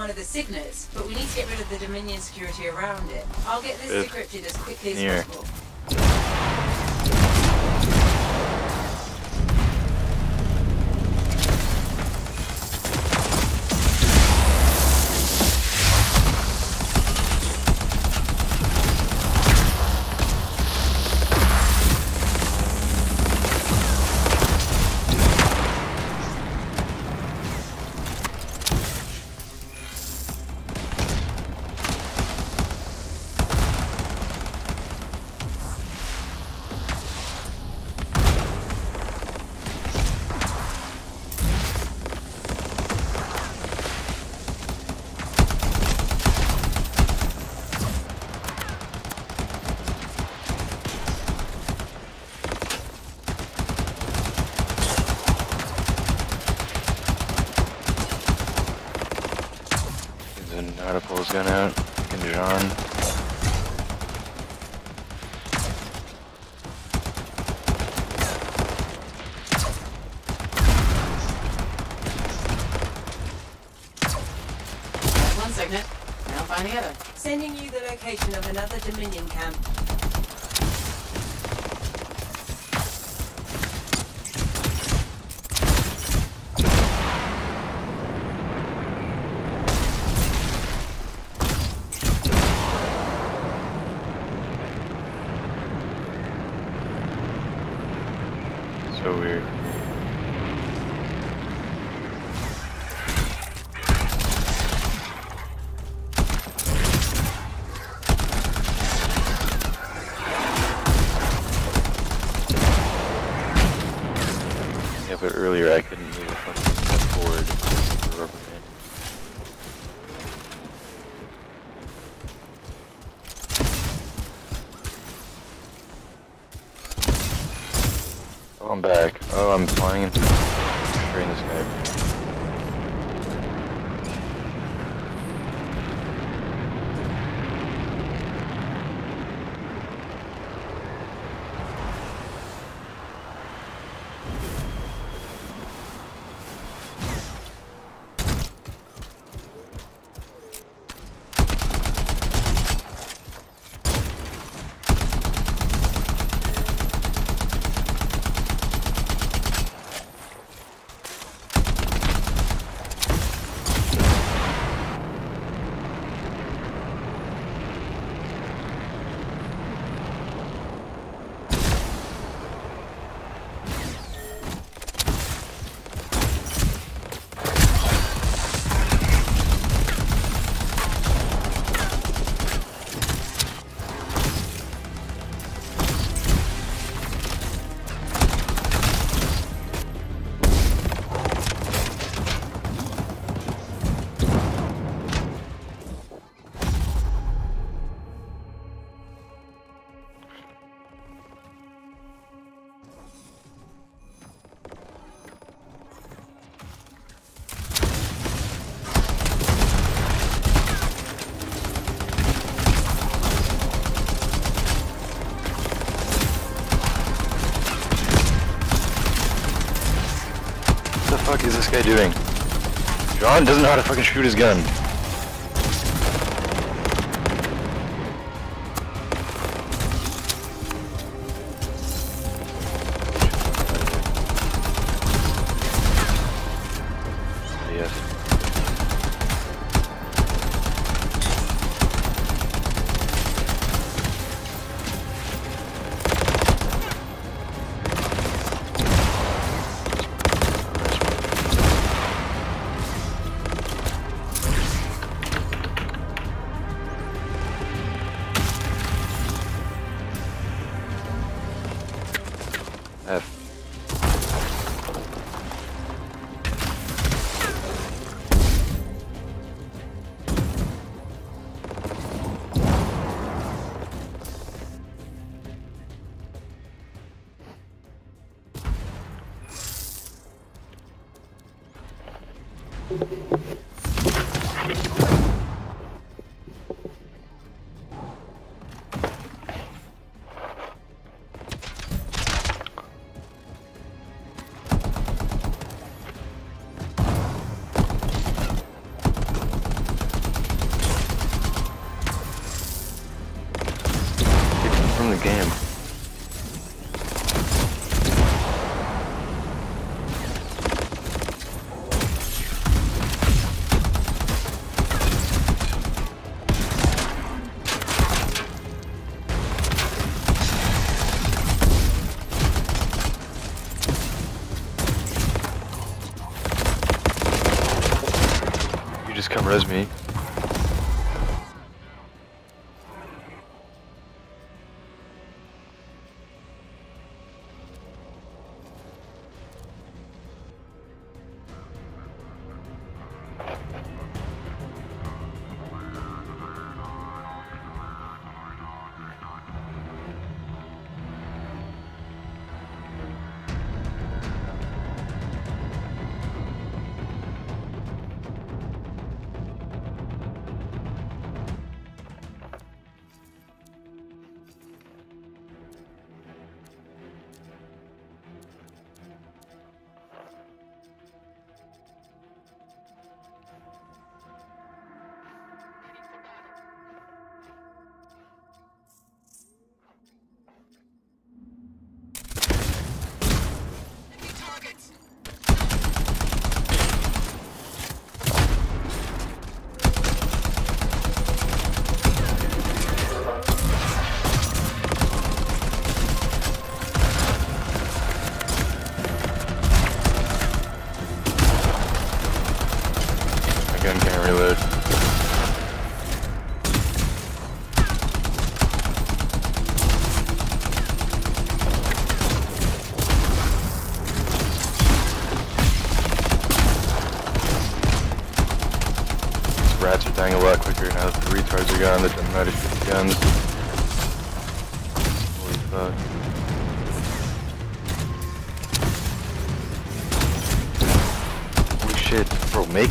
one of the signets, but we need to get rid of the Dominion security around it. I'll get this Good. decrypted as quickly as Here. possible. There's an article's gun out. Fucking John. That's one signet. Now find the other. Sending you the location of another Dominion camp. Fuck is this guy doing? John doesn't know how to fucking shoot his gun. Res me.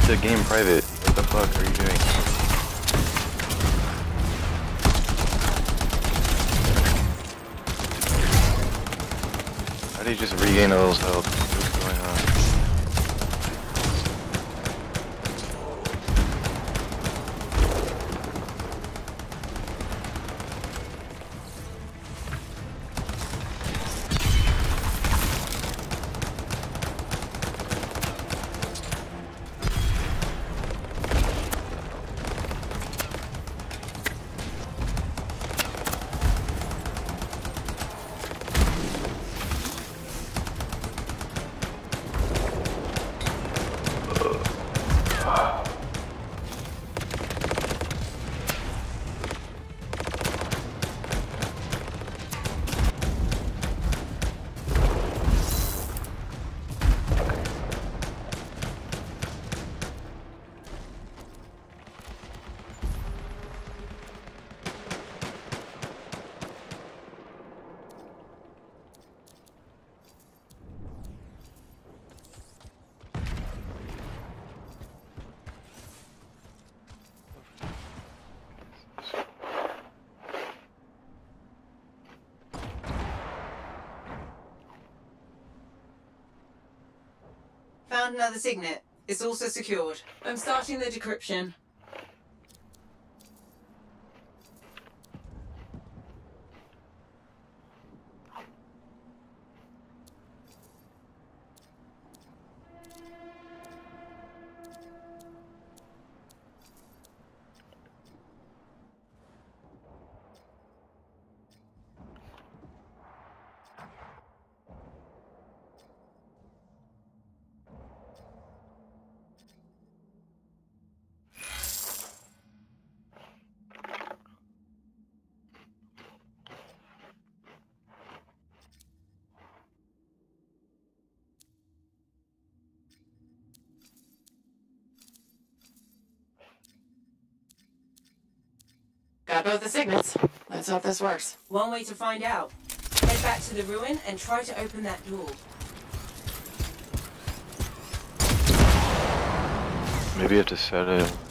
The game private. Another signet. It's also secured. I'm starting the decryption. Got both the signets. Let's hope this works. One way to find out. Head back to the ruin and try to open that door. Maybe I have to set it.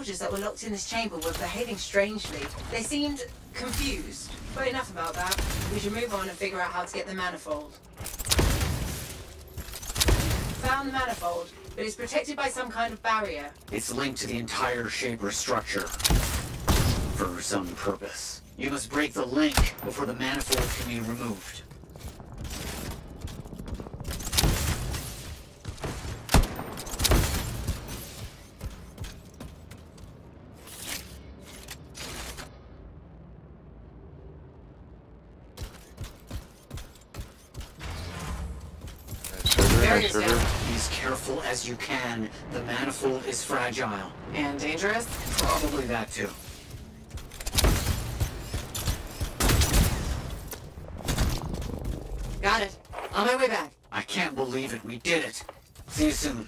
Soldiers that were locked in this chamber were behaving strangely. They seemed confused. But enough about that. We should move on and figure out how to get the manifold. Found the manifold, but it's protected by some kind of barrier. It's linked to the entire Shaper structure. For some purpose. You must break the link before the manifold can be removed. Nice server, nice Barrier's server. down. Be as careful as you can. The manifold is fragile. And dangerous? Probably that too. Got it. On my way back. I can't believe it. We did it. See you soon.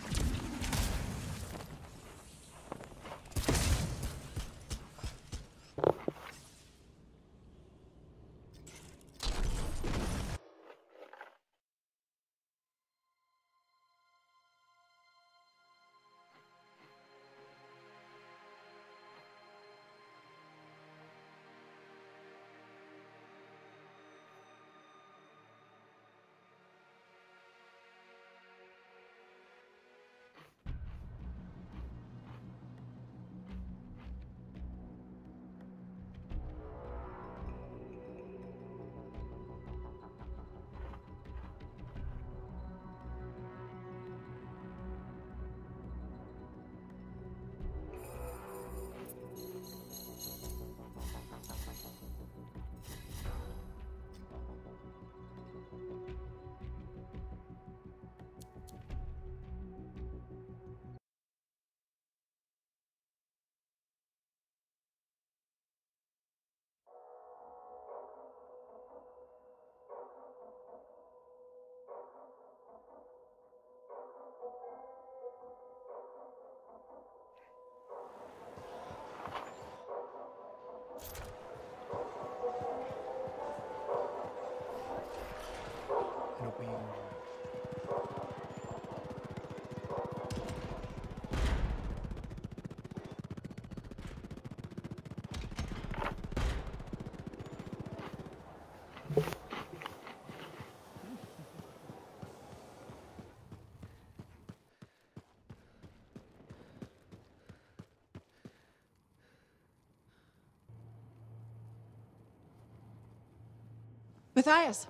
Matthias,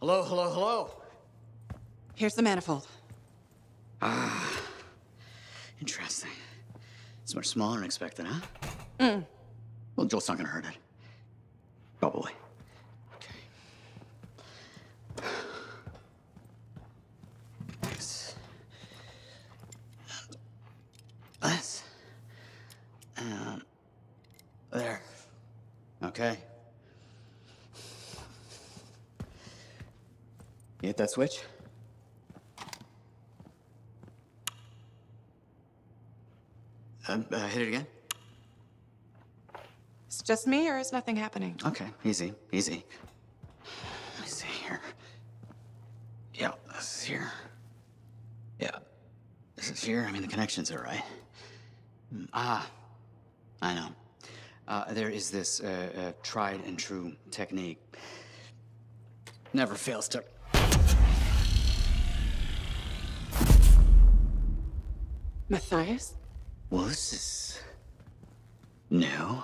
Hello, hello, hello. here's the manifold. Ah, interesting. It's much smaller than expected, huh? Well, Joel's not gonna hurt it. Probably. Okay. This. And this. And there. Okay. Hit that switch? Um, uh, hit it again? It's just me, or is nothing happening? Okay, easy, easy. Let me see here. Yeah, this is here. Yeah, this is here. I mean, the connections are right. Mm, Ah, I know. Uh, there is this uh, uh, tried and true technique. Never fails to. Matthias? Well, this is new.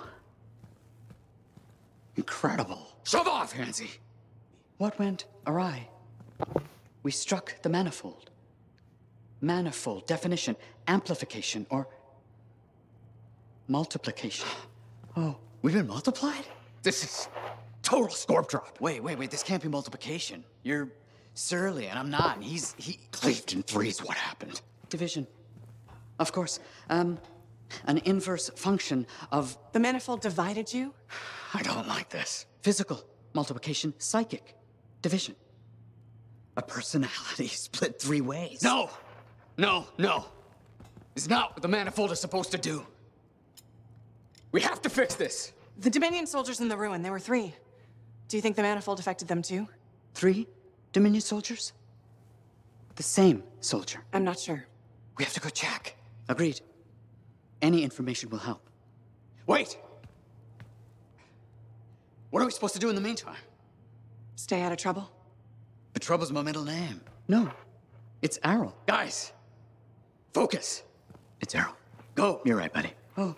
Incredible. Shove off, Hansi. What went awry? We struck the manifold. Manifold, definition, amplification, or multiplication. Oh, we've been multiplied? This is total scorp drop. Wait, wait, wait, this can't be multiplication. You're surly, and I'm not, and he's, he... Cleaved in threes, what happened? Division. Of course. Um, an inverse function of... The manifold divided you? I don't like this. Physical, multiplication, psychic, division. A personality split three ways. No! No, no! It's not what the manifold is supposed to do. We have to fix this! The Dominion soldiers in the ruin, there were three. Do you think the manifold affected them too? Three Dominion soldiers? The same soldier. I'm not sure. We have to go check. Agreed. Any information will help. Wait! What are we supposed to do in the meantime? Stay out of trouble? But Trouble's my middle name. No, it's Errol. Guys, focus. It's Errol. Go. You're right, buddy. Oh.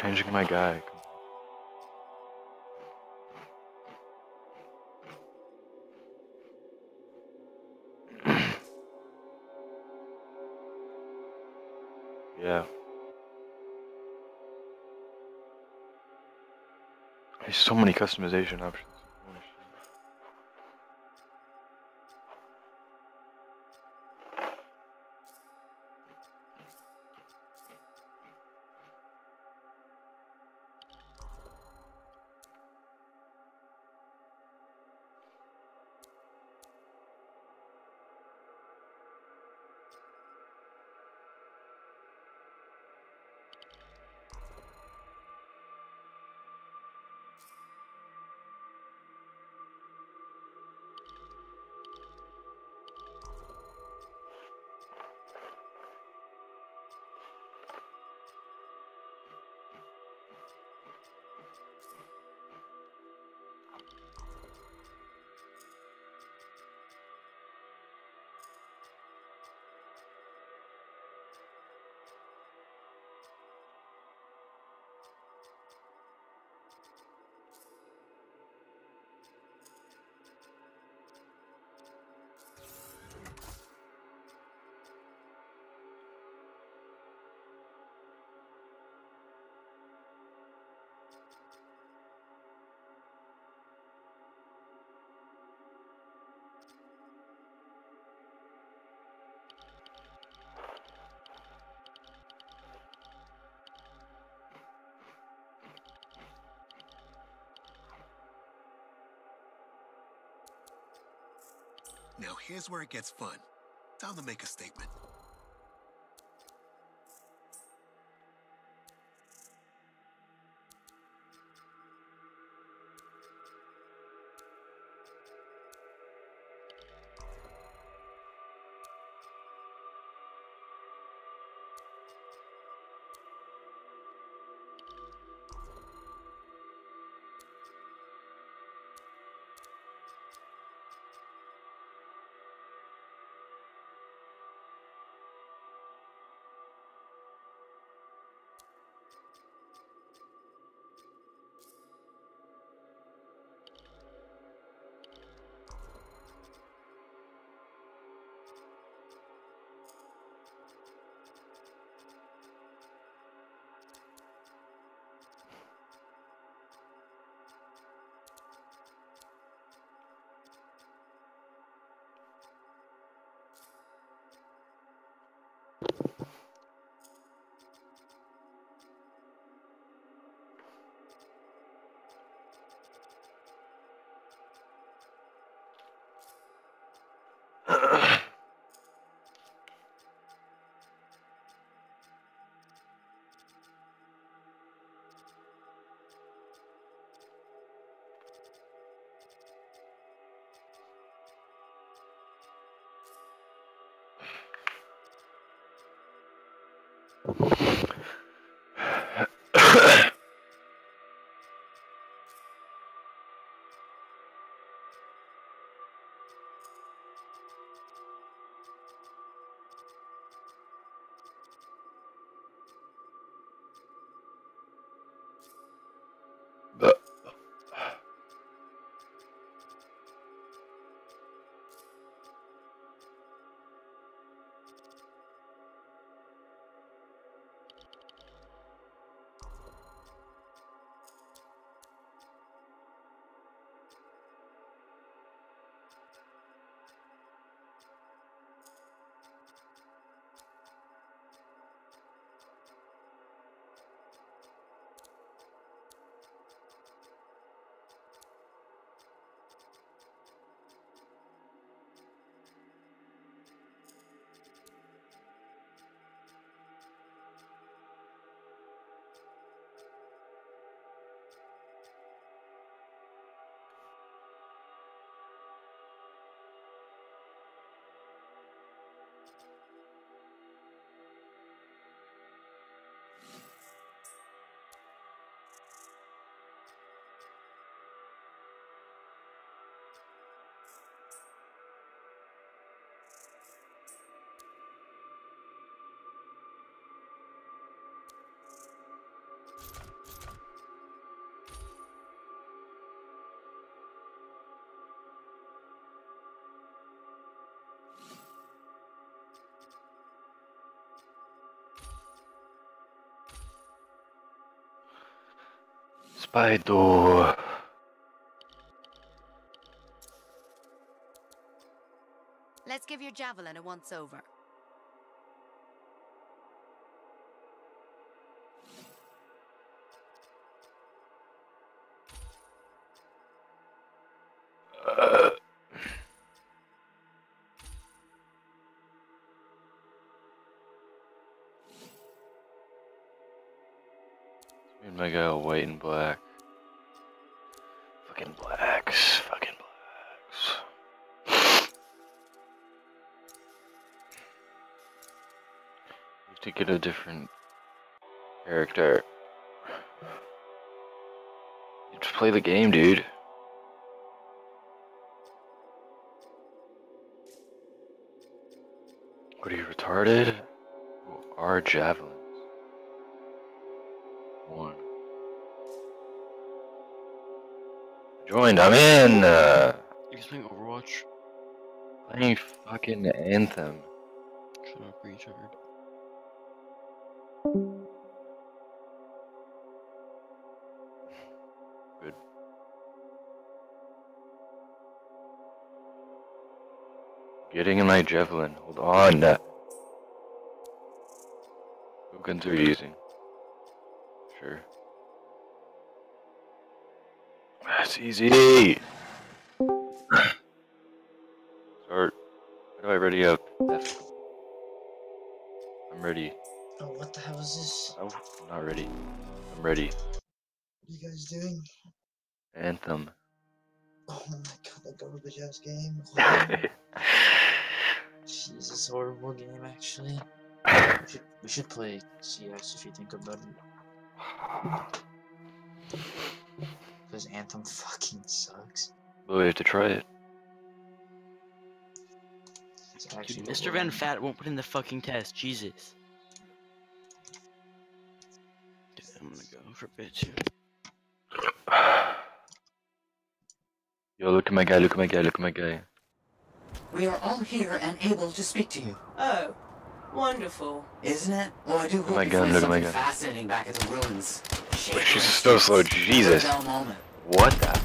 Changing my guy. yeah. There's so many customization options. Here's where it gets fun. Time to make a statement. But Spider. Let's give your javelin a once over. All white and black. Fucking blacks. Fucking blacks. Have to get a different character. You just play the game, dude. What are you retarded? Who are javelins? Joined. I'm in. Uh, You guys playing Overwatch? playing fucking Anthem. Shut up, retard. Good. Getting in my javelin. Hold on. What guns are you using? Sure. That's easy. Start. How do I ready up? F. I'm ready. Oh, what the hell is this? Oh, I'm not ready. I'm ready. What are you guys doing? Anthem. Oh my god, that garbage ass game. Jesus, horrible game actually. We should, we should play CS if you think about it. Because Anthem fucking sucks. But we have to try it. Dude, Mr. Van Fat won't put in the fucking test. Jesus. Dude, I'm gonna go for a bit too. Yo, look at my guy, look at my guy, look at my guy. We are all here and able to speak to you. Oh, wonderful. Isn't it? Well, I do hope my you gun, look at my something gun. fascinating back at the ruins. Wait, she's so slow, Jesus. What the?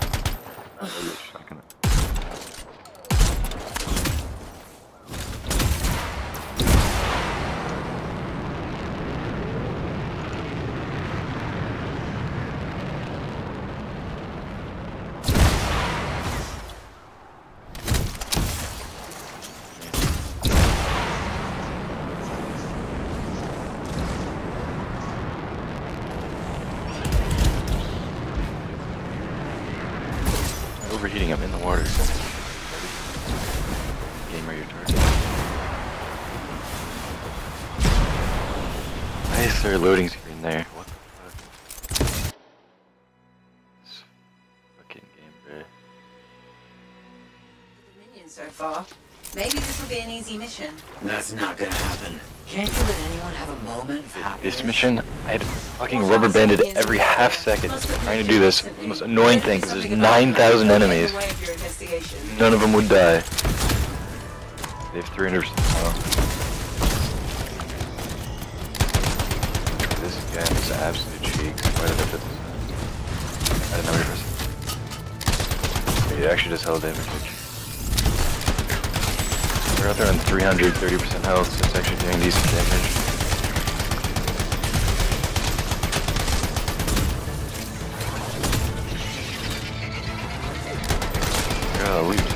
Far. Maybe this will be an easy mission. That's not gonna happen. Can't you let anyone have a moment of happiness? This mission, I had fucking rubber banded every half second trying to do this. The most annoying thing because there's 9,000 enemies. Away of your investigation. None of them would die. They have 300 health. This gun is absolute cheeks. Why did I put this on? I didn't know what it It actually does hell damage. We're out there on 330% health, so it's actually doing decent damage. Oh,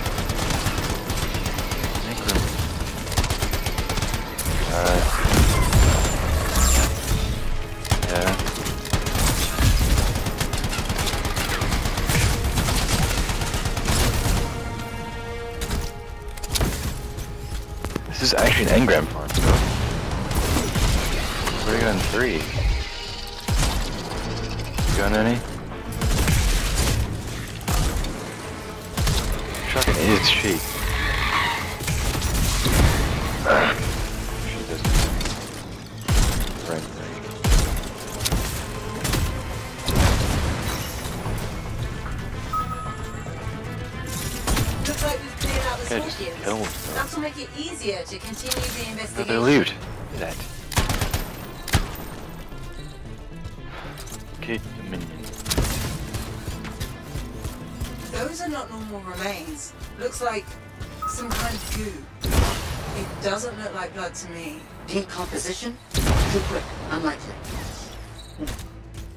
we've cleared out the Okay, just scorpions. kill them. That'll make it easier to continue the Another investigation. loot. Look at that. Okay, Dominion. Those are not normal remains. Looks like some kind of goo. It doesn't look like blood to me. Decomposition? Too quick. Unlikely.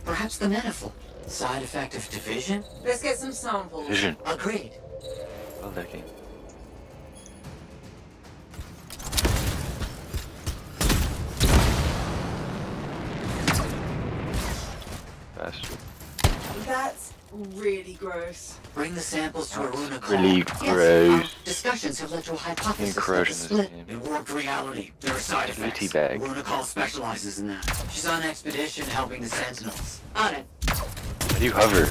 Perhaps the manifold. Side effect of division? Let's get some samples. Vision. Agreed. Well looking. Bastard. Really gross. Bring the samples to Aruna Call. Really Yes, gross. our discussions have led to a hypothesis that the split game. in warped reality. There are side Beauty effects. bag. Aruna Call specializes in that. She's on expedition helping the Sentinels. On it. How do you hover?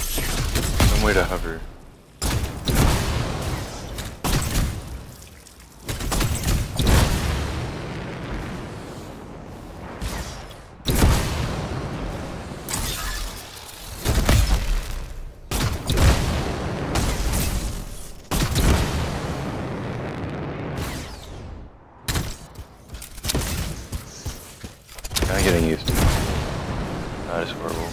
Some way to hover. Kinda getting used to it. Not as horrible.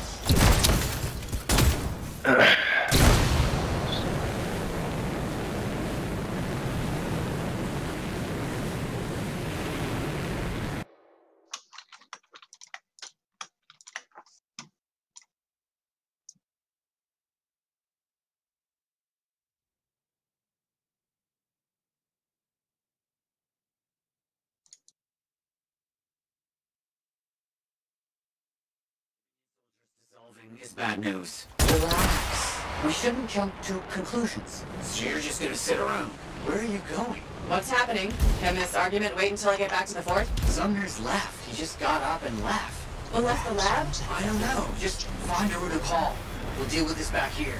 Dissolving is bad news. Relax. We shouldn't jump to conclusions. So you're just gonna sit around. Where are you going? What's happening? Can this argument wait until I get back to the fort? Sumner's left. He just got up and left. Who left the lab? I don't know. Just find Aruna Call. We'll deal with this back here.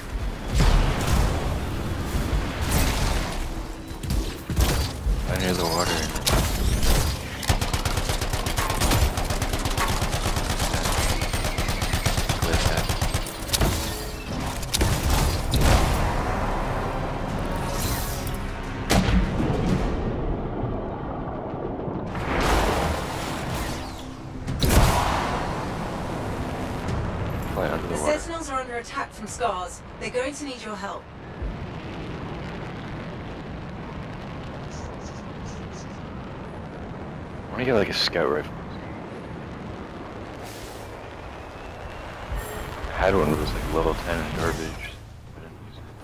I near the water. Under the The water. Sentinels are under attack from Scars. They're going to need your help. I want to get like a scout rifle. I had one that was like level 10 and garbage. I didn't use it.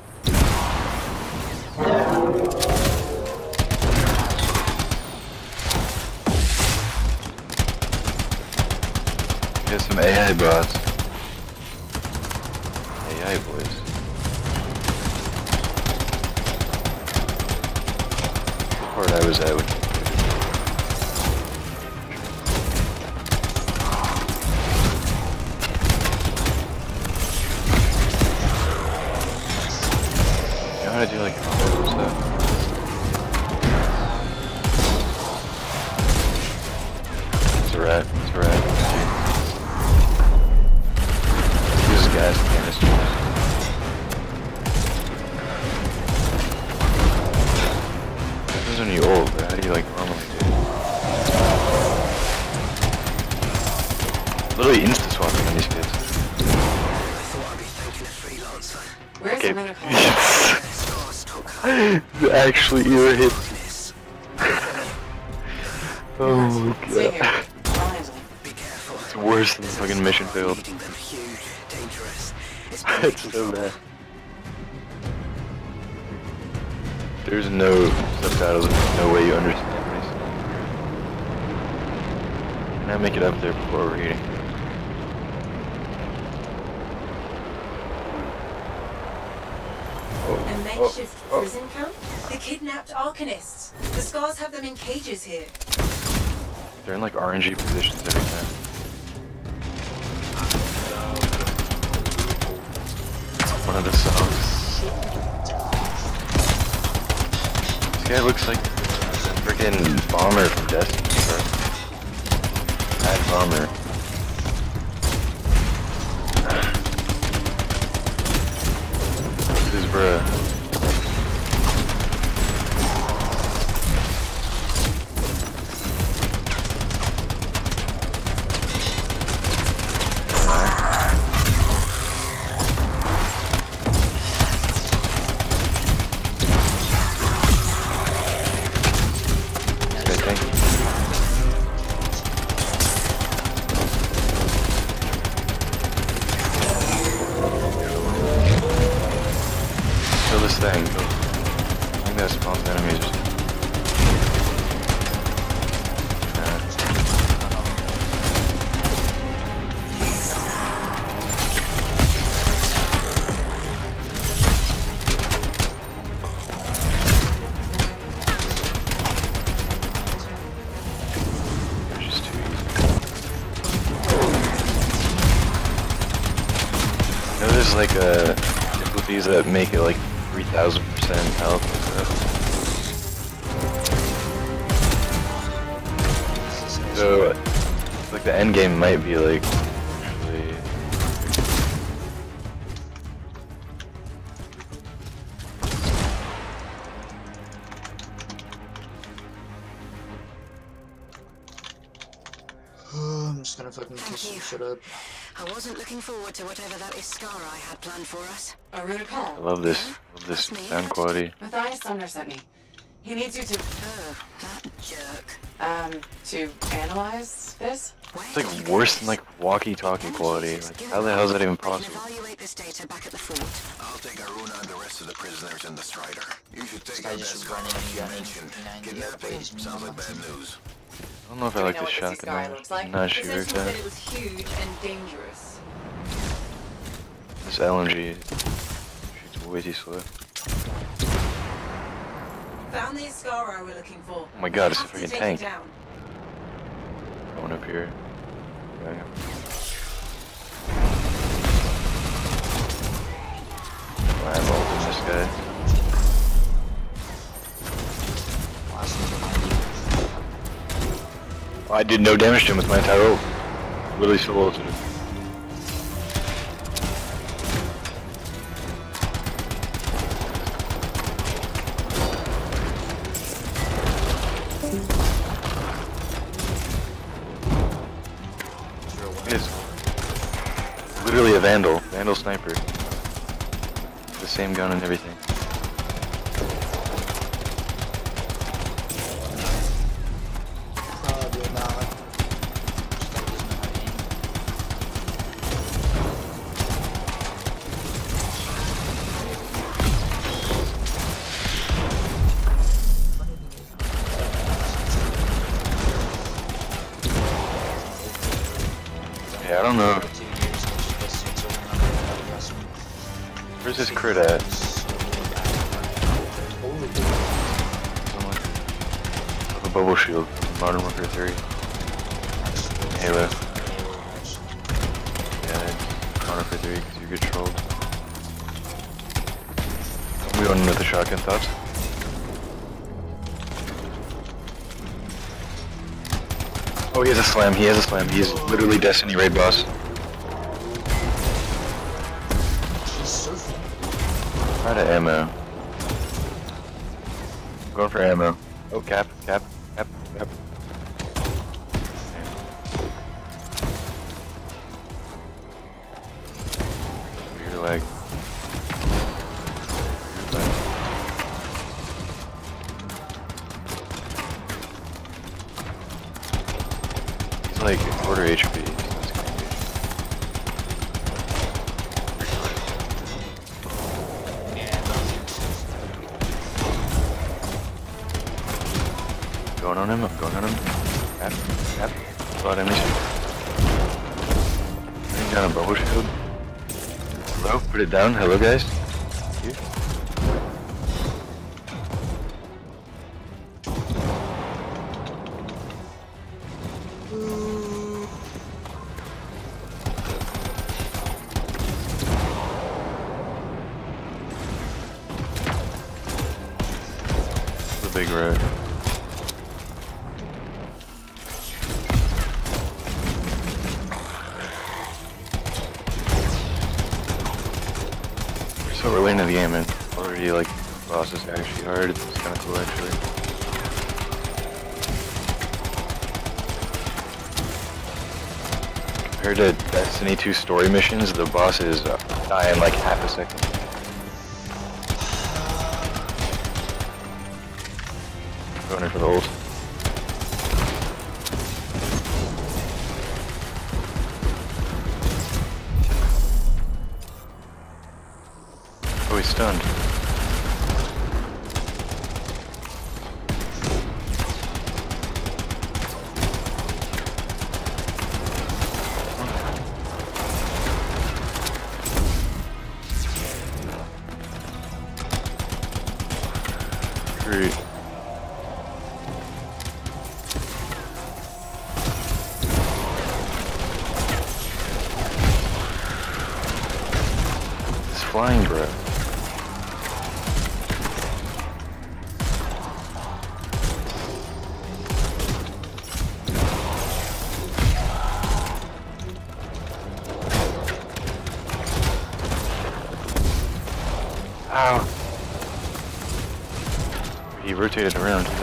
Get some AI bots. AI boys. The part actually ear hit. oh Stay god. here. I'll handle it. It's worse than the fucking mission failed. it's so bad. There's no subtitles, there's no way you understand what he's saying. Can I make it up there before reading? A oh, makeshift oh, oh. prison camp? The kidnapped Arcanists. The Scars have them in cages here. They're in like RNG positions every time. One of the songs. This guy looks like a freaking bomber from Destiny, bro. Bad bomber. For us. A Rudicol. I love this. Love this sound quality. Matthias Sumner sent me. He needs you to, Oh, that jerk. um, to analyze this. It's like worse than like walkie-talkie quality. Like how the hell is that even possible? evaluate this data back at the fort. I'll take Aruna and the rest of the prisoners in the Strider. You should take guy our best running car and you mentioned. 90 Kidnapping FPS sounds like bad news. I don't know if I like know the what this shotgun. guy like? I'm not The sure. Sentinel said That it was huge and dangerous. This LMG shoots way too slow. Found the Iskara we're looking for. Oh my god, it's a freaking tank. down. Going up here. Okay. I'm ulting this guy. Last one's behind you. I did no damage to him with my entire ult. Literally still ulted him. Vandal. Vandal sniper. The same gun and everything. Probably not. Just like doesn't know how to aim. Yeah, I don't know. credits. With a bubble shield, Modern Warfare 3. Halo. Yeah, Modern Warfare 3 because you're controlled. We don't know the shotgun thoughts. Oh, he has a slam, he has a slam, He's literally Destiny Raid Boss. ammo. Go for ammo. guys. bosses. Uh, I am like rotated around.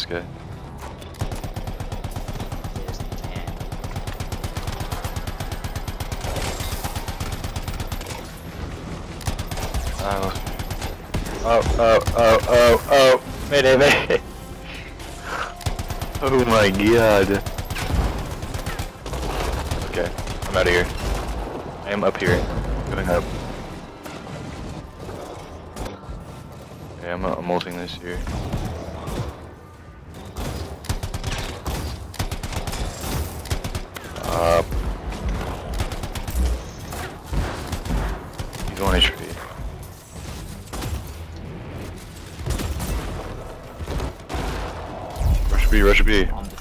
this guy. Oh. Oh, oh, oh, oh, oh. oh Mayday, oh my god. B, rush B. That's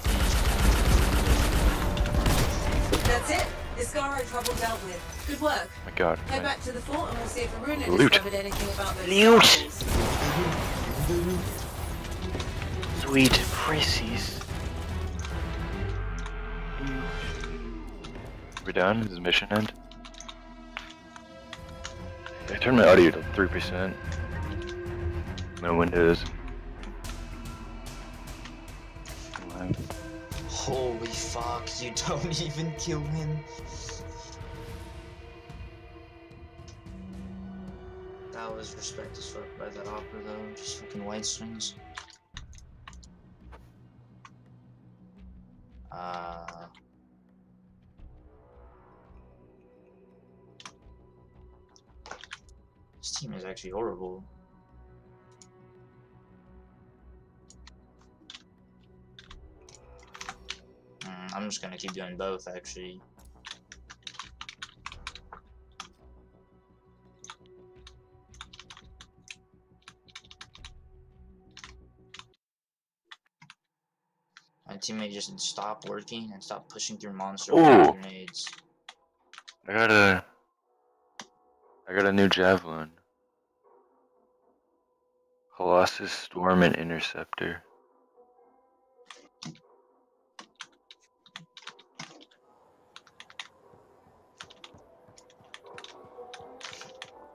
it. This guy trouble dealt with. Good work. Oh my god. Head man. back to the fort and we'll see if Aruna Loot. discovered anything about those Loot! Sweet precious. We're done? Is the mission end? I turned my audio to 3%. No windows. Fuck, you don't even kill him. That was respect as fuck by that opera though, just fucking white swings. Uh This team is actually horrible. Mm, I'm just gonna keep doing both actually. My teammate just stopped working and stopped pushing through monster grenades. I got a. I got a new javelin. Colossus Storm and Interceptor.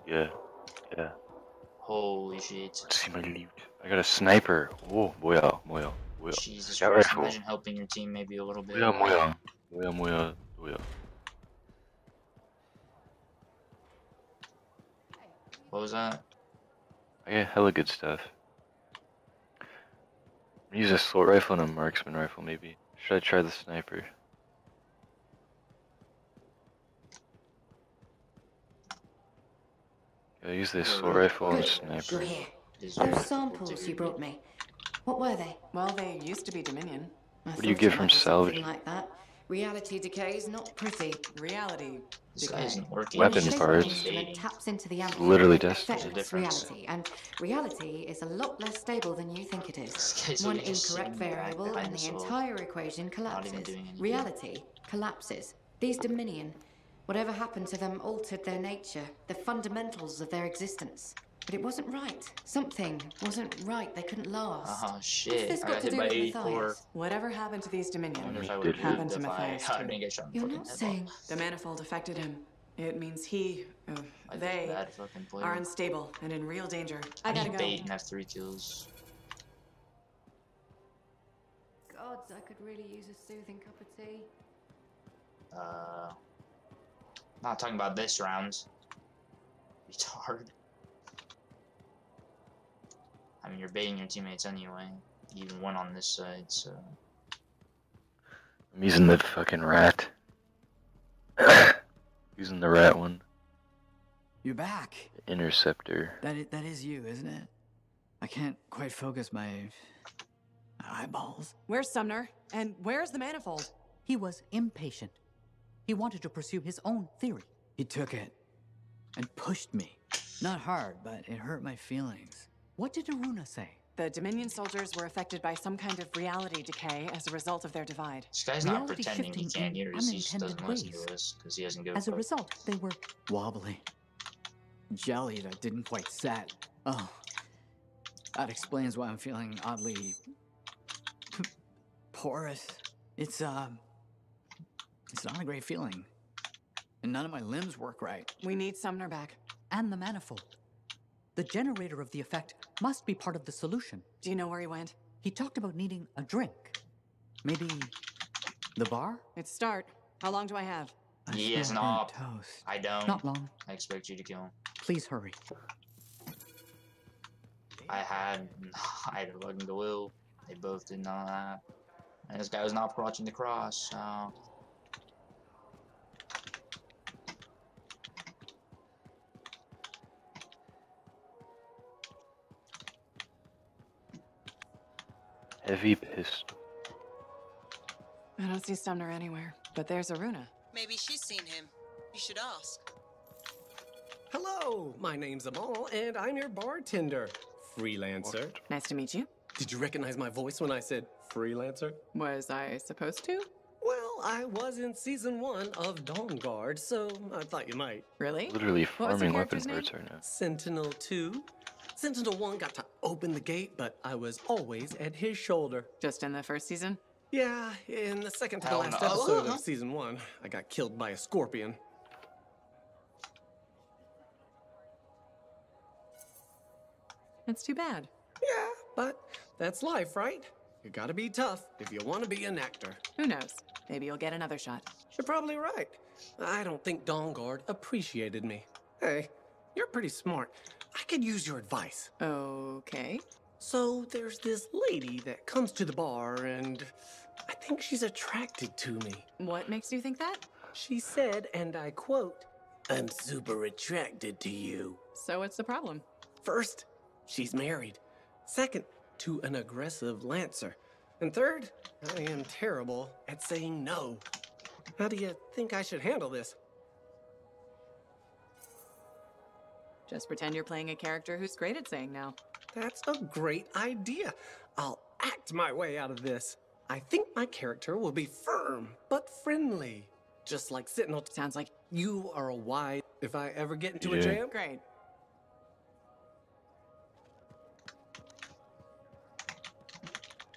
Yeah, yeah. Holy shit. See my loot. I got a sniper. Oh, moya, moya, oh, moya. Oh. Jesus Got Christ, rifle. imagine helping your team maybe a little bit. Moya, moya, oh, moya, moya, moya. What was that? I got hella good stuff. Use a assault rifle and a marksman rifle, maybe. Should I try the sniper? Yeah, use the assault rifle and Good. sniper. You're here. Those samples you brought me. What were they? Well, they used to be Dominion. I What do you thought get from might salvage? Like that. Reality decay is not pretty. Reality. This guy isn't working. Weapon parts. taps into the Literally amplifier destiny. affects There's a difference. reality, and reality is a lot less stable than you think it is. One incorrect variable and the entire equation collapses. even doing anything. Reality collapses. These Dominion, whatever happened to them altered their nature, the fundamentals of their existence. But it wasn't right. Something wasn't right. They couldn't last. Oh shit. this I got got to do by with 84. Matthias? Whatever happened to these I Dominion if I would happened to Matthias too. didn't get shot in the You're not head saying The manifold affected him. It means he, uh, they, bad fucking player. are unstable and in real danger. I I gotta need go. bait and have three kills. Gods, I could really use a soothing cup of tea. Uh, not talking about this round. Retard. I mean, you're baiting your teammates anyway. You even one on this side, so. I'm using the fucking rat. using the rat one. You're back. Interceptor. That is, that is you, isn't it? I can't quite focus my eyeballs. Where's Sumner? And where's the manifold? He was impatient. He wanted to pursue his own theory. He took it and pushed me. Not hard, but it hurt my feelings. What did Aruna say? The Dominion soldiers were affected by some kind of reality decay as a result of their divide. This guy's not pretending he shifting can't hear us. He just doesn't listen ways. to us because he doesn't give a As a fuck. result, they were Wobbly. Jelly that didn't quite set. Oh. That explains why I'm feeling oddly porous. It's um it's not a great feeling. And none of my limbs work right. We need Sumner back. and the manifold. The generator of the effect must be part of the solution. Do you know where he went? He talked about needing a drink. Maybe the bar? It's start. How long do I have? I He is smell not. burnt toast. I don't. Not long. I expect you to kill him. Please hurry. I had, I had a fucking will. They both did not have. And this guy was not watching the cross, so. Heavy pistol. I don't see Sumner anywhere, but there's Aruna. Maybe she's seen him. You should ask. Hello, my name's Amal, and I'm your bartender. Freelancer. Nice to meet you. Did you recognize my voice when I said freelancer? Was I supposed to? Well, I was in season one of Dawn Guard, so I thought you might. Really? Literally What was your farming weapon character's parts right now. Sentinel 2. Sentinel 1 got to open the gate, but I was always at his shoulder. Just in the first season? Yeah, in the second to the last no. episode Uh-huh. of season one, I got killed by a scorpion. That's too bad. Yeah, but that's life, right? You gotta be tough if you want to be an actor. Who knows? Maybe you'll get another shot. You're probably right. I don't think Dawnguard appreciated me. Hey, you're pretty smart. I could use your advice. Okay. So there's this lady that comes to the bar, and I think she's attracted to me. What makes you think that? She said, and I quote, I'm super attracted to you. So what's the problem? First, she's married. Second, to an aggressive lancer. And third, I am terrible at saying no. How do you think I should handle this? Just pretend you're playing a character who's great at saying no. That's a great idea. I'll act my way out of this. I think my character will be firm but friendly. Just like Sentinel. Sounds like You are a wise if I ever get into a jam. great.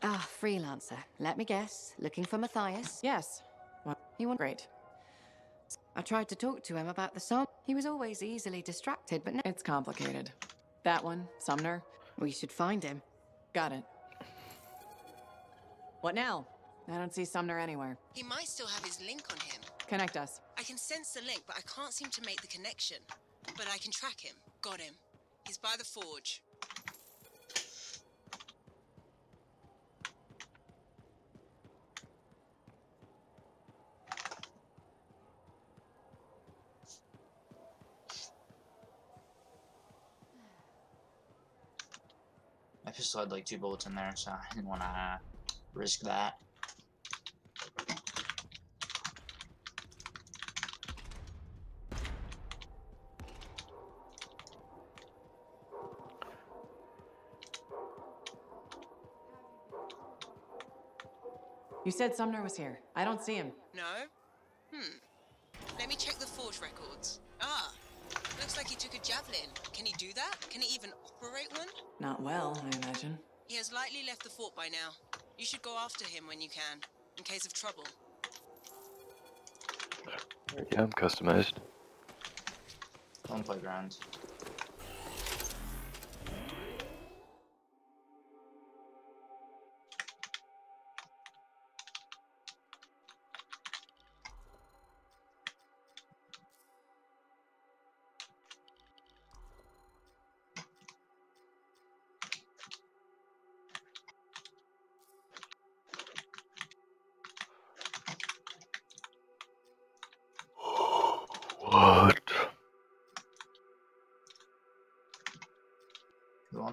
Ah, freelancer. Let me guess. Looking for Matthias? Yes. Well, He want great. I tried to talk to him about the song. He was always easily distracted, but no. It's complicated. That one, Sumner. We should find him. Got it. What now? I don't see Sumner anywhere. He might still have his link on him. Connect us. I can sense the link, but I can't seem to make the connection. But I can track him. Got him. He's by the forge. Just had like two bullets in there, so I didn't want to uh, risk that. You said Sumner was here. I don't see him. No? Took a javelin. Can he do that? Can he even operate one? Not well, I imagine. He has likely left the fort by now. You should go after him when you can, in case of trouble. Yeah, I'm customized. On playground.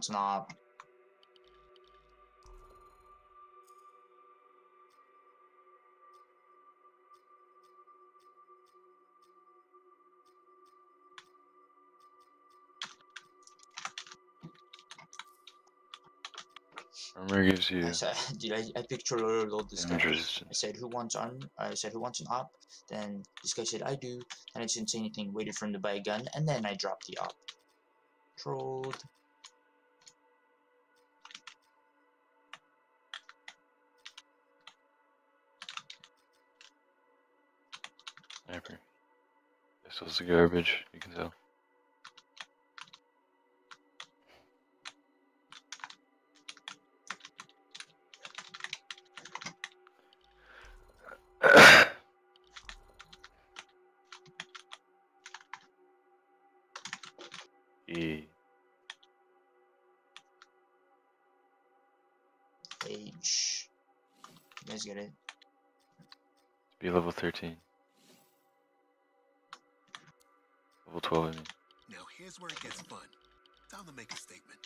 An op? Armor gives you I said, dude, I, I picture load this guy. I said, who wants arm? I said, who wants an op? Then this guy said, I do. And I didn't say anything. Waited for him to buy a gun, and then I dropped the op. Trolled. The garbage, you can tell. E. Age. You guys get it? Be level 13. Level 12, Now here's where it gets fun. Time to make a statement.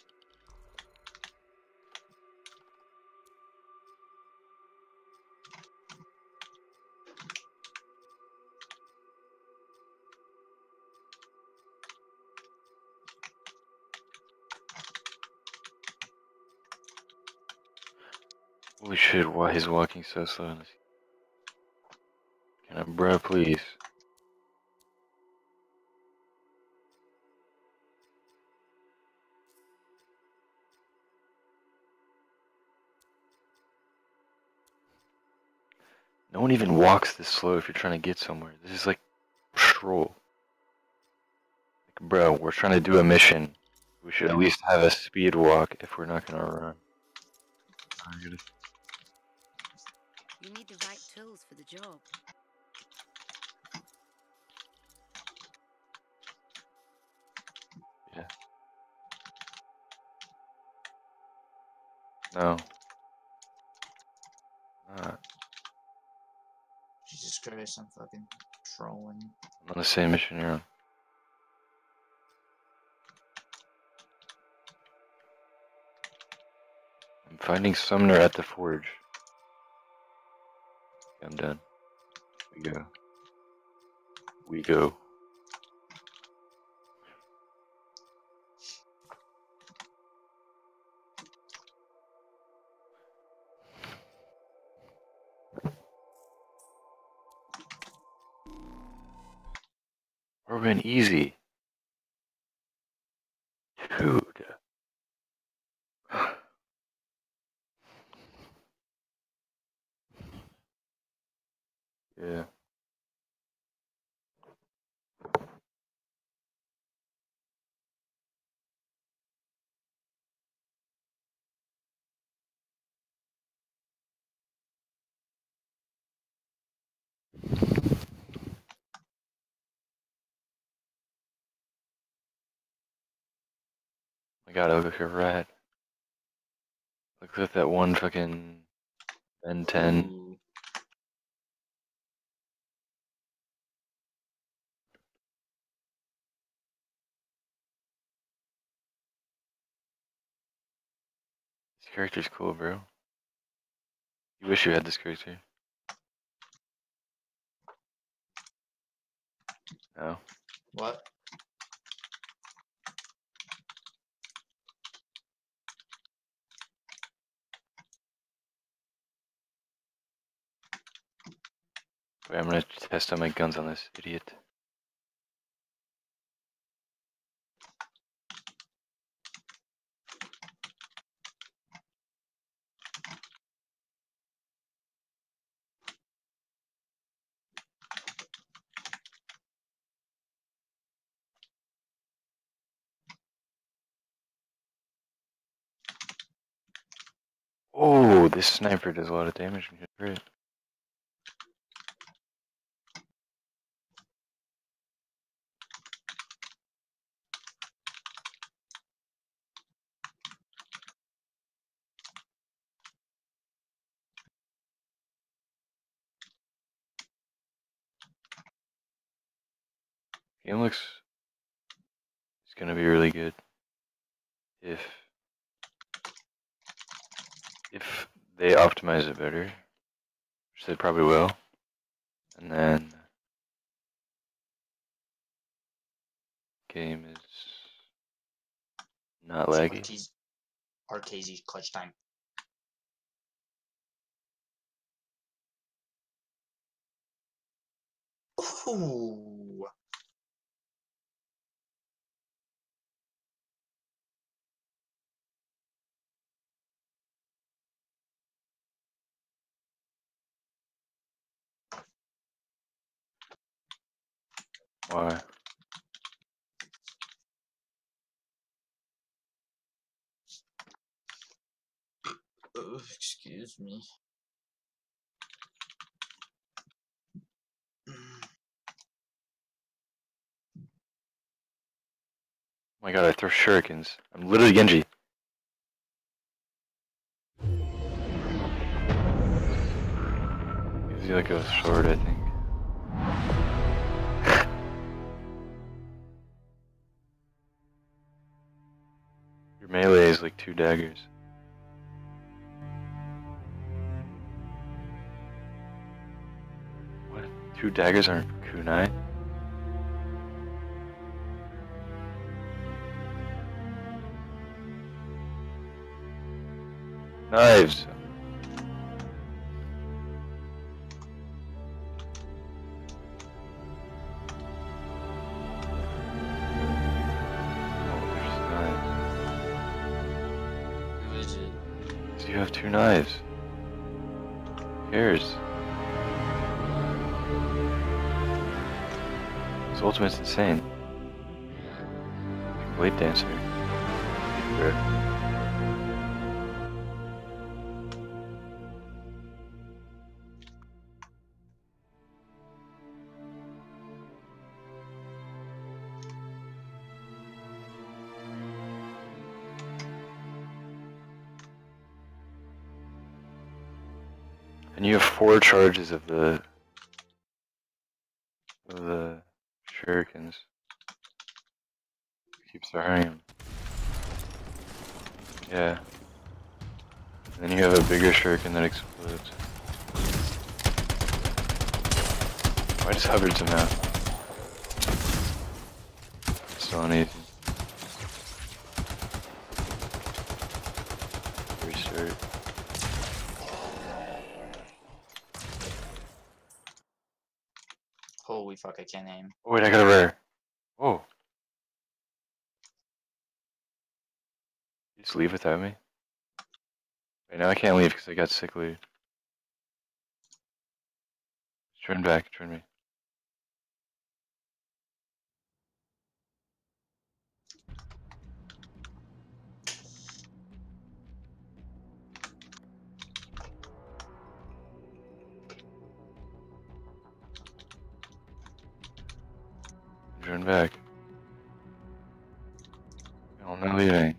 Holy shit, why he's walking so slow? Can I, bruh, please? One even walks this slow if you're trying to get somewhere. This is like stroll. Like, bro, we're trying to do a mission. We should at least have a speed walk if we're not gonna run. You need the right tools for the job. Yeah. No. Not. I'm fucking trolling. I'm on the same mission you're on. I'm finding Sumner at the forge. I'm done. We go. We go. Been easy. Dude. Yeah. I gotta like a rat. Look at that one fucking Ben 10. This character's cool, bro. You wish you had this character. No. What? Wait, I'm gonna test out my guns on this idiot. Oh, this sniper does a lot of damage. Great. Game looks it's gonna be really good if if they optimize it better, which they probably will, and then game is not laggy. RKZ clutch time. Ooh. Why? Uh, excuse me. Oh my god, I throw shurikens. I'm literally Genji. Gives you like a sword, I think. Your melee is like two daggers. What? Two daggers aren't kunai? Knives. knives. Who? This ultimate's insane. Blade Dancer. Charges of the of the shurikens. Keeps firing him. Yeah. And then you have a bigger shuriken that explodes. Why does Hubbard somehow? Still uneasy. Restart. Holy fuck, I can't aim. Oh, wait, I got a rare. Oh. Just leave without me? Wait, now I can't leave because I got sick leave. Turn back, turn me. Turn back. Oh, I'm not leaving.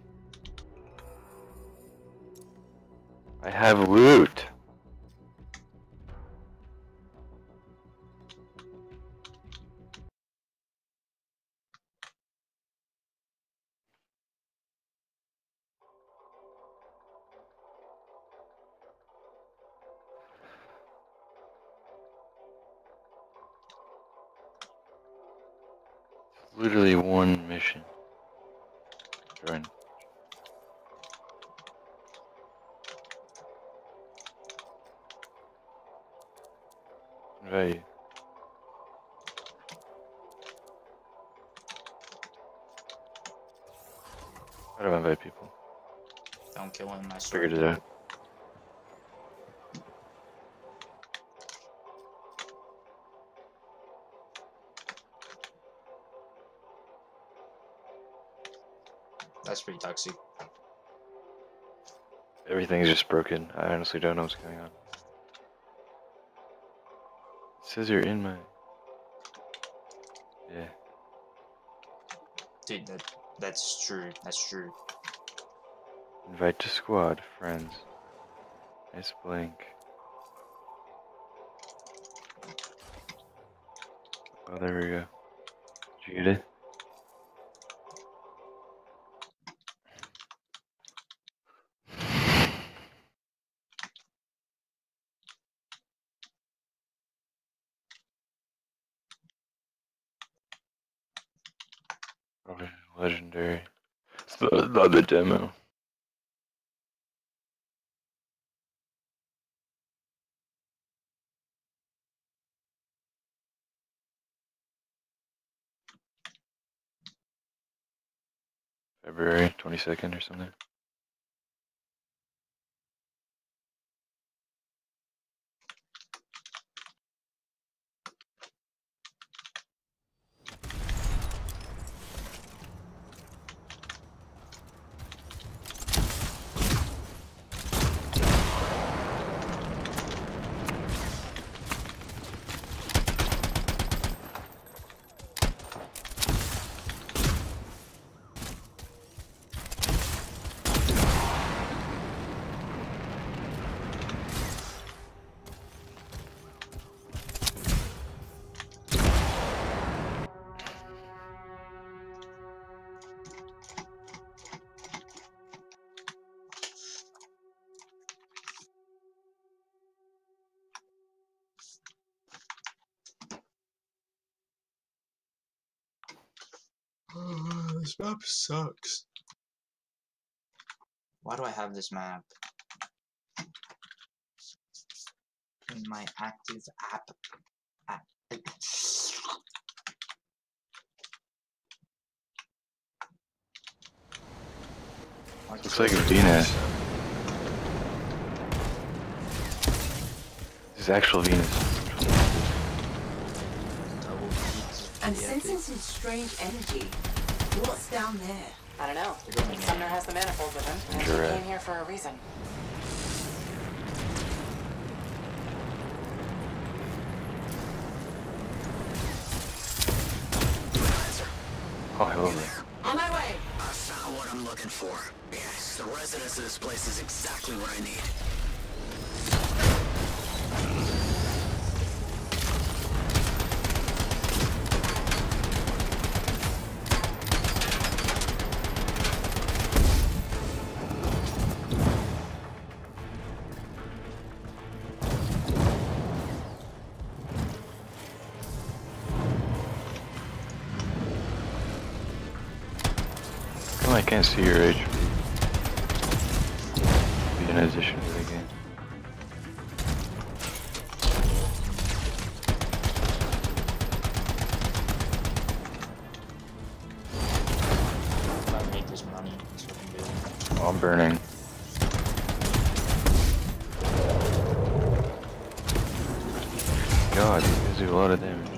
I have loot. Figured it out. That's pretty toxic. Everything's just broken. I honestly don't know what's going on. It says you're in my. Yeah. Dude, that that's true. That's true. Invite to squad, friends. Nice blink. Oh, there we go. Probably legendary. It's the, the demo. February 22nd or something. Map sucks. Why do I have this map? In my active app. app. Looks like Venus. This is actual Venus. Double peaks I'm sensing some strange energy. What's down there? I don't know. Sumner has the manifold with him, and he You're right. came here for a reason. Oh, hello. there. On my way. I found what I'm looking for. Yes, the residence of this place is exactly what I need. Can't see your HP. Be in addition to the game. I make this money. I'm. Oh, I'm burning. God, these guys do a lot of damage.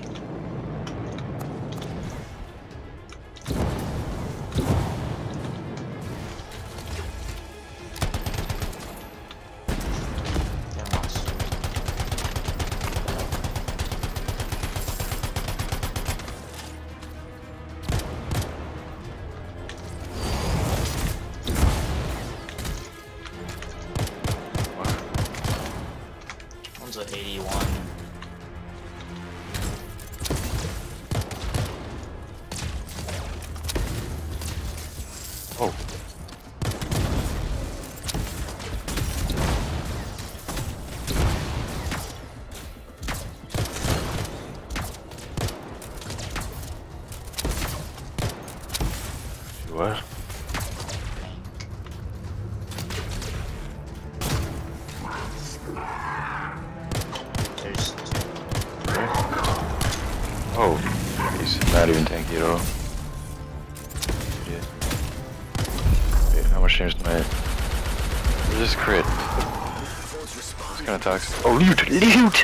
Oh, loot! Loot!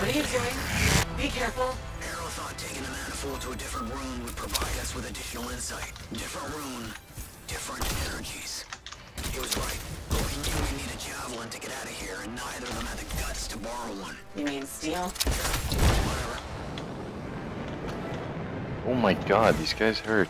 What are you doing? Be careful. Arrow thought taking the manifold to a different room would provide us with additional insight. Different room, different energies. He was right, but we knew we needed javelin to get out of here, and neither of them had the guts to borrow one. You mean steal? Whatever. Oh my god, these guys hurt.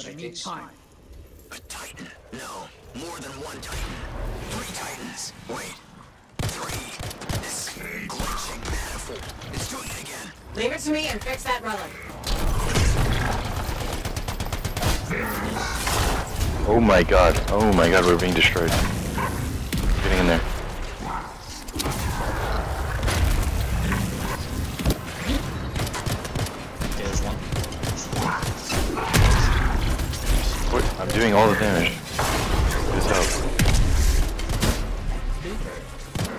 Silence he it, pushes but I need gates. time. A titan. No, more than one titan. Three titans. Wait. Three. This glitching manifold. It's doing it again. Leave it to me and fix that relic. Oh my god. Oh my god, we're being destroyed. Getting in there. Doing all the damage. It's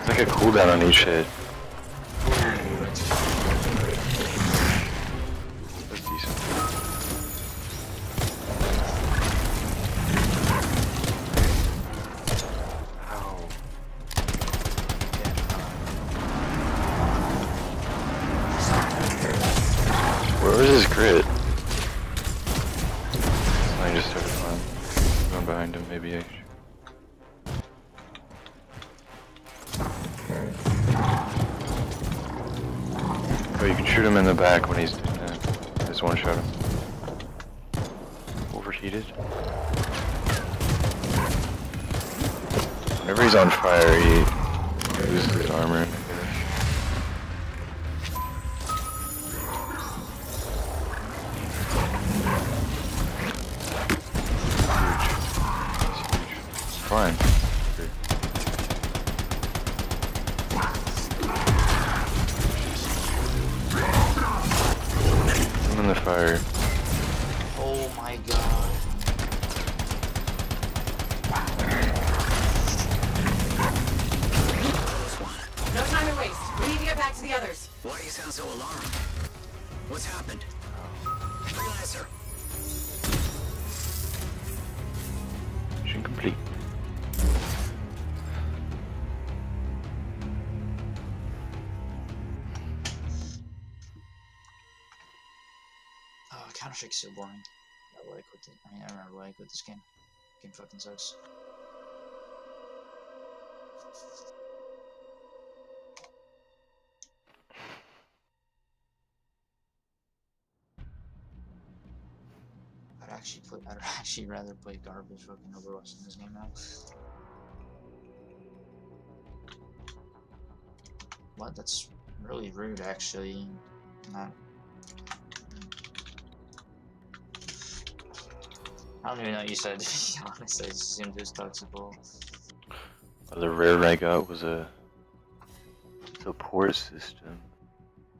like a cooldown on each hit. Fucking. I'd actually put. I'd actually rather play garbage fucking Overwatch in this game now. What? That's really rude, actually. Not. I don't even know what you said, to be honest. I assumed it was toxic. The rare I got was a support system.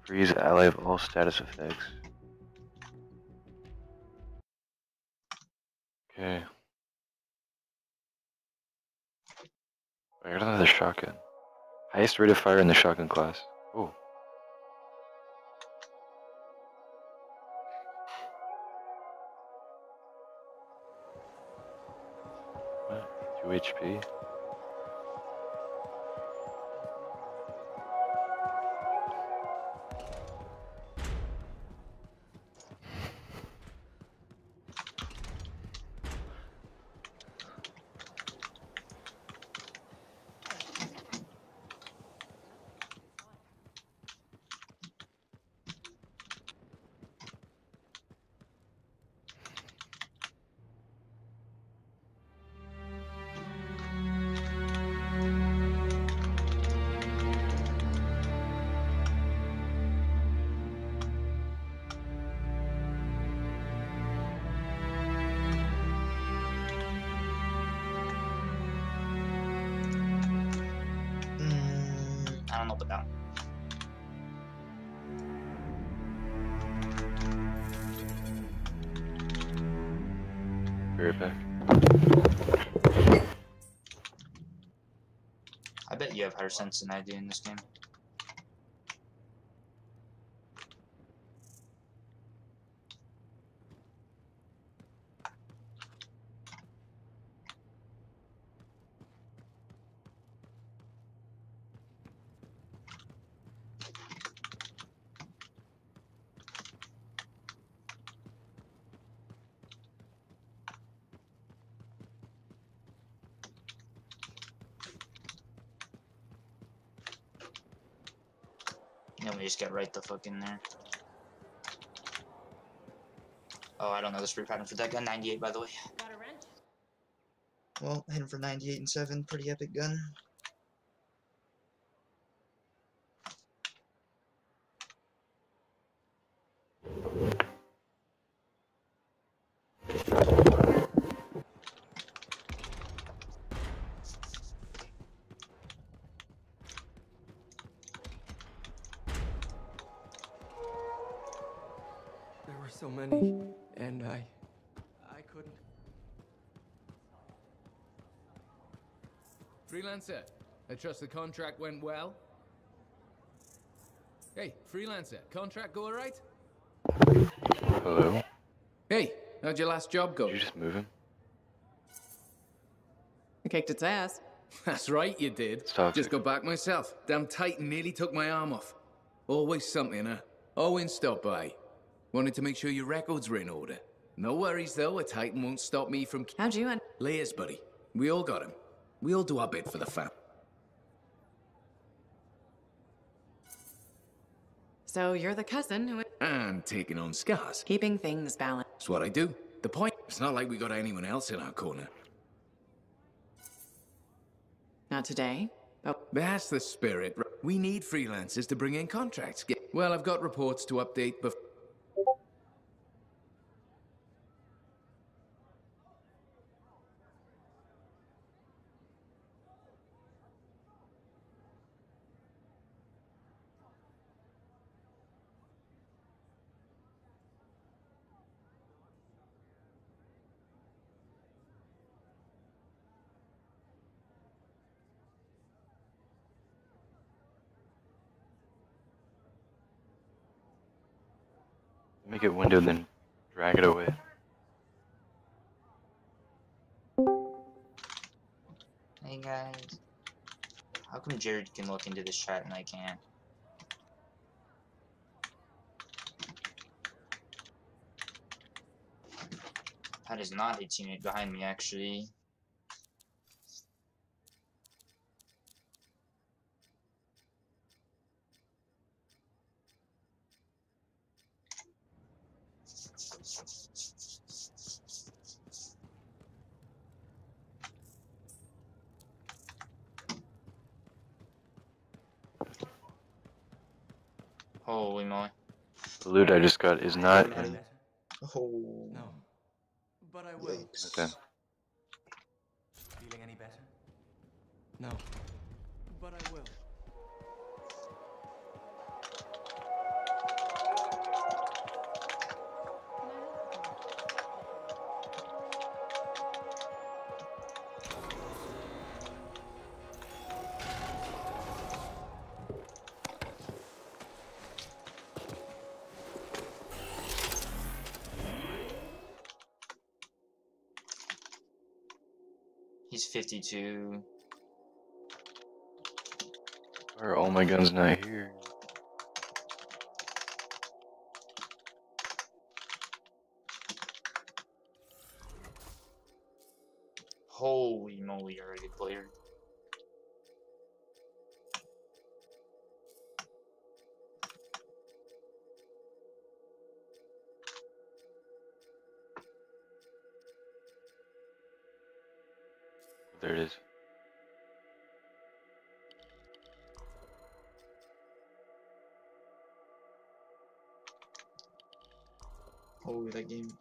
Freeze ally of all status effects. Okay. I got another shotgun. Highest rate of fire in the shotgun class. HP? Sense than I do in this game. Get right the fuck in there. Oh, I don't know the spree pattern for that gun. 98, by the way. Got a rent? Well, hitting for 98 and 7. Pretty epic gun. Freelancer, I trust the contract went well? Hey, freelancer, contract go alright? Hello? Hey, how'd your last job go? Did you just move him? I kicked its ass. That's right, you did. toxic. Just got back myself. Damn Titan nearly took my arm off. Always something, huh? Owen stopped by. Wanted to make sure your records were in order. No worries, though. A Titan won't stop me from... How'd you end? Layers, buddy. We all got him. We all do our bit for the fam. So you're the cousin who... And taking on scars. Keeping things balanced. That's what I do. The point, it's not like we got anyone else in our corner. Not today. Oh, That's the spirit. We need freelancers to bring in contracts. Well, I've got reports to update bef- Make it window, then drag it away. Hey guys. How come Jared can look into this chat and I can't? That is not a teammate behind me, actually. Holy moly. The loot I just got is not in. Oh. No. But I will. Okay. Feeling any better? No. He's 52. Why are all my guns not here?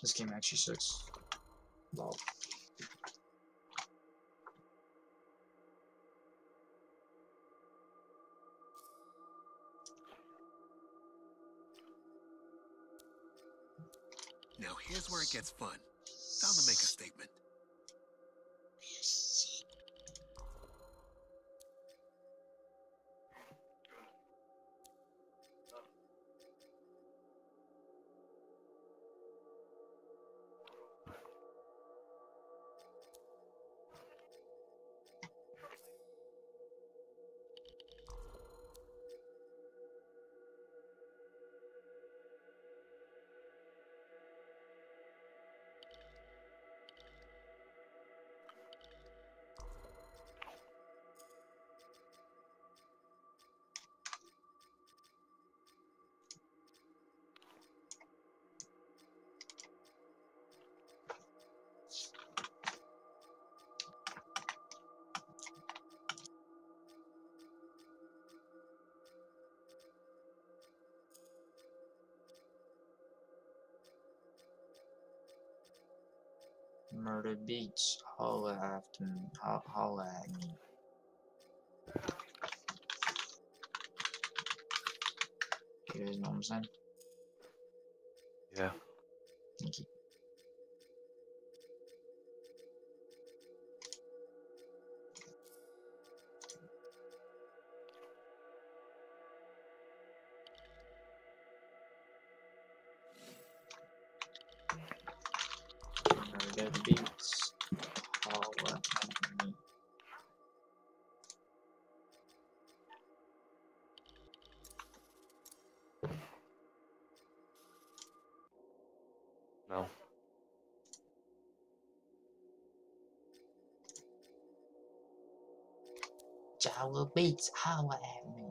This game actually sucks. Lol. Now here's where it gets fun. Time to make a statement. Murder Beats, holla after me, ho- holla at me. You guys know what I'm saying? Yeah. No. Jowler Beats, holla at me.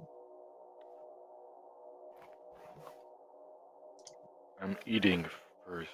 I'm eating first.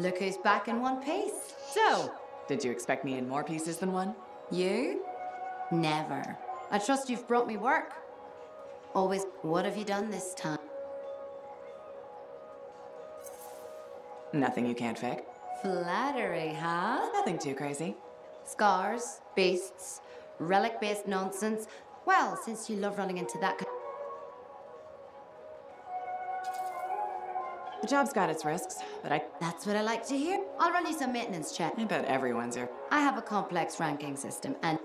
Look who's back in one piece. So, did you expect me in more pieces than one? You? Never. I trust you've brought me work. Always, what have you done this time? Nothing you can't fix. Flattery, huh? Nothing too crazy. Scars, beasts, relic based nonsense. Well, since you love running into that. ki- The job's got its risks, but I. That's what I like to hear. I'll run you some maintenance check. I bet everyone's here. I have a complex ranking system, and